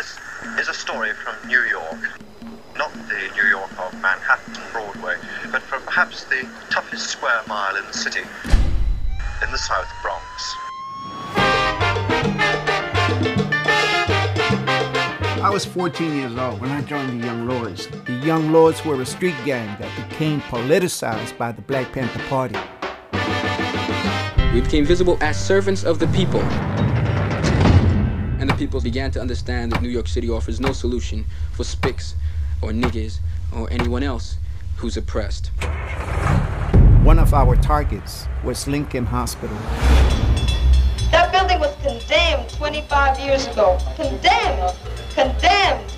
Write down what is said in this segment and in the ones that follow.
This is a story from New York. Not the New York of Manhattan Broadway, but from perhaps the toughest square mile in the city, in the South Bronx. I was 14 years old when I joined the Young Lords. The Young Lords were a street gang that became politicized by the Black Panther Party. We became visible as servants of the people. And the people began to understand that New York City offers no solution for spics or niggas or anyone else who's oppressed. One of our targets was Lincoln Hospital. That building was condemned 25 years ago. Condemned. Condemned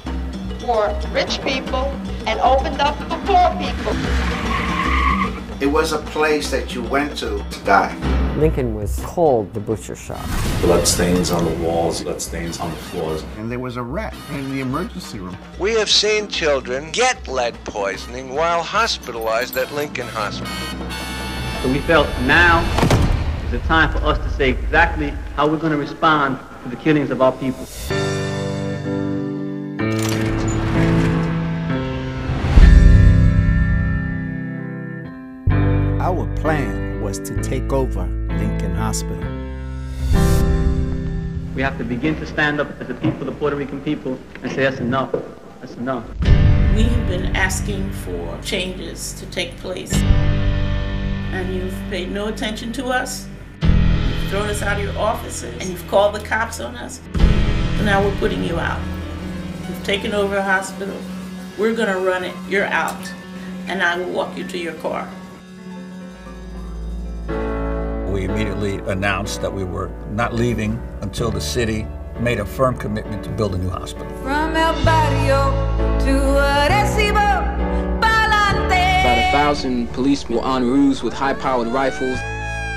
for rich people and opened up for poor people. It was a place that you went to to die. Lincoln was called the butcher shop. Blood stains on the walls, blood stains on the floors. And there was a rat in the emergency room. We have seen children get lead poisoning while hospitalized at Lincoln Hospital. So we felt now is the time for us to say exactly how we're going to respond to the killings of our people. Our plan was to take over Lincoln Hospital. We have to begin to stand up as a people, the Puerto Rican people, and say that's enough. That's enough. We have been asking for changes to take place, and you've paid no attention to us. You've thrown us out of your offices, and you've called the cops on us. So now we're putting you out. You've taken over a hospital. We're going to run it. You're out. And I will walk you to your car. We immediately announced that we were not leaving until the city made a firm commitment to build a new hospital. From El Barrio to Arecibo, Palante. About a thousand policemen were en route with high-powered rifles.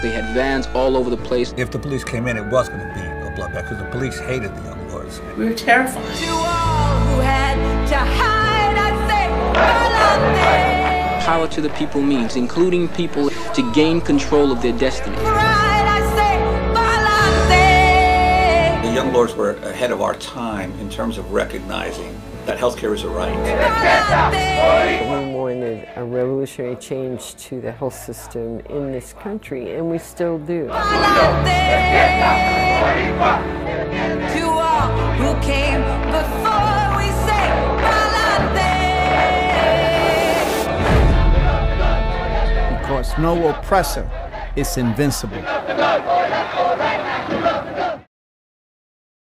They had vans all over the place. If the police came in, it was going to be a bloodbath because the police hated the young lords. We were terrified. To all who had to hide, I say, Palante. Power to the people means including people to gain control of their destiny. Pride, I say, The Young Lords were ahead of our time in terms of recognizing that healthcare is a right. We wanted a revolutionary change to the health system in this country, and we still do. no oppressor It's invincible.